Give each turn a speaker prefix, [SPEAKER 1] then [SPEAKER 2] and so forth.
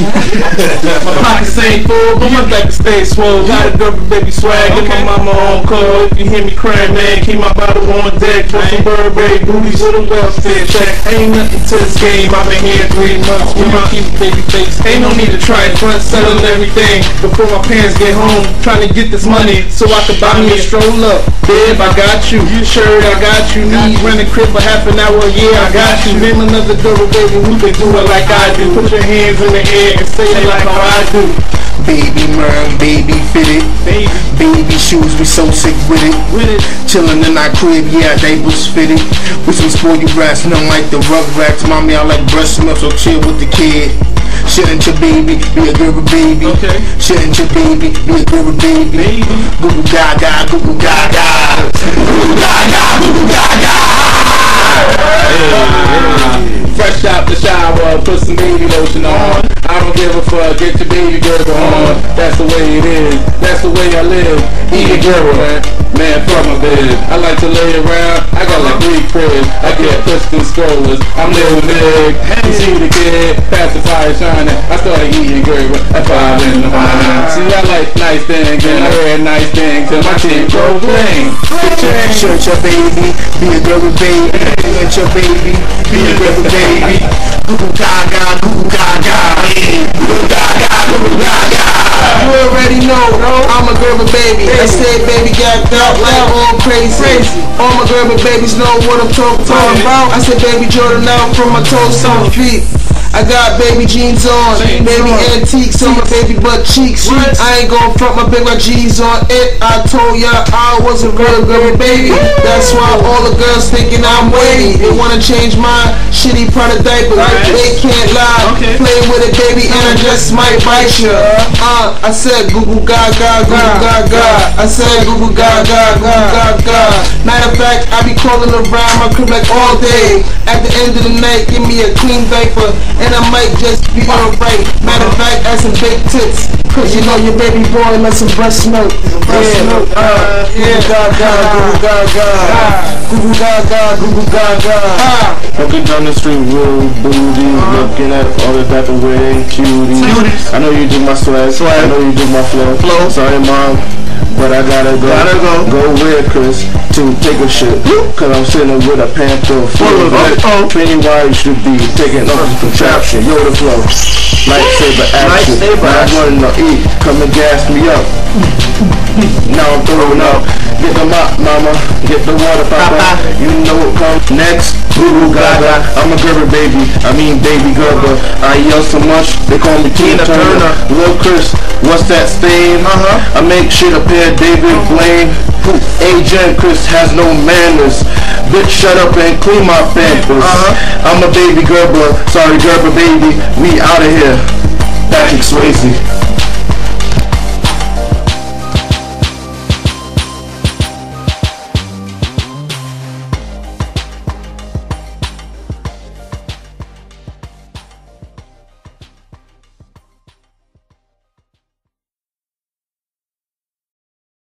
[SPEAKER 1] my pockets ain't full, but my back stay swole. Got a double baby swag, and my mama on call. If you hear me crying, man, keep my bottle on deck. For some Burberry booties with a welfare check. Ain't nothing to this game. I've been here three months with my keep baby face. Ain't no need to try it front, selling everything before my parents get home. Trying to get this money so I can buy me a stroll up. Babe, I got you. You shirt, I got you. Need rent a crib for half an hour, yeah, I got you. Name another double baby who can do it like I do. Put your hands in the air and say it like how I do.
[SPEAKER 2] Baby merm, baby fitted.
[SPEAKER 1] Baby,
[SPEAKER 2] Baby shoes, we so sick with it.
[SPEAKER 1] with it.
[SPEAKER 2] Chillin' in our crib, yeah, they was fitted. With some sporty rats, nothing like the rug rats. Mommy, I like breast milk, so chill with the kid. Shouldn't your baby be a girl baby?
[SPEAKER 1] Okay.
[SPEAKER 2] Shouldn't your baby be a girl baby?
[SPEAKER 1] Baby.
[SPEAKER 2] Goo goo gaga, goo goo gaga. Goo goo gaga, goo goo gaga.
[SPEAKER 3] Give a fuck, get your baby girl on. That's the way it is, that's the way I live. Eat a girl, man. Man, from my bed. I like to lay around, I got like three cribs. I get in strollers, I'm living big. You see the kid, pacifier shining. I started eating girl at five in the morning. See, I like nice things, and I wear nice things, and my team go bling.
[SPEAKER 2] Should your baby be a Gerber baby? Shouldn't your baby be a Gerber baby? Goo goo gaga, goo goo gaga.
[SPEAKER 4] You already know, I'm a Gerber baby. I said baby got out like all crazy. All my Gerber babies know what I'm talking about. I said baby Jordan out from my toes to my feet. I got baby jeans on,
[SPEAKER 1] Jeans
[SPEAKER 4] baby
[SPEAKER 1] on.
[SPEAKER 4] antiques on my baby butt cheeks.
[SPEAKER 1] What?
[SPEAKER 4] I ain't gon' front my big white G's on it. I told ya I was a real girl baby. That's why all the girls thinking I'm wavy. They wanna change my shitty product diaper.
[SPEAKER 1] Right.
[SPEAKER 4] They can't lie.
[SPEAKER 1] Okay.
[SPEAKER 4] Play with it, baby, and I just might bite ya. Uh, I said goo goo gaga, goo goo gaga. I said goo goo gaga, goo goo of fact, I be calling around my crib like all day. At the end of the night, give me a clean diaper, and I might just be alright. Matter of fact, add some big tits. Cause you know your baby boy like some breast milk. Yeah, uh, yeah, gaga, goo goo gaga. Goo goo gaga, goo goo gaga.
[SPEAKER 5] Walking down the street, real booty, looking at all the type of wearing cuties.
[SPEAKER 1] Cuties.
[SPEAKER 5] I know you dig my swag, I know you dig my flow.
[SPEAKER 1] Flow.
[SPEAKER 5] Sorry, mom, but I gotta go.
[SPEAKER 1] Gotta go.
[SPEAKER 5] Go where, Chris, to take a shit. Cause I'm sitting with a panther full of it.
[SPEAKER 1] Oh, oh.
[SPEAKER 5] Pennywise should be taking off his contraption. Yo, the flow. Lightsaber action.
[SPEAKER 1] Lightsaber
[SPEAKER 5] I'm wanting to eat. Come and gas me up. Now I'm throwing up. Get the mop, mama. Get the water, papa. You know what comes next. Gaga. I'm a Gerber baby. I mean baby Gerber. I yell so much, they call me Tina,
[SPEAKER 1] Turner.
[SPEAKER 5] Lil Chris, what's that stain?
[SPEAKER 1] Uh-huh.
[SPEAKER 5] I make shit appear David Blaine. Agent Chris has no manners. Bitch, shut up and clean my pampers.
[SPEAKER 1] Uh-huh.
[SPEAKER 5] I'm a baby Gerber. Sorry, Gerber baby. We out of here. Patrick Swayze.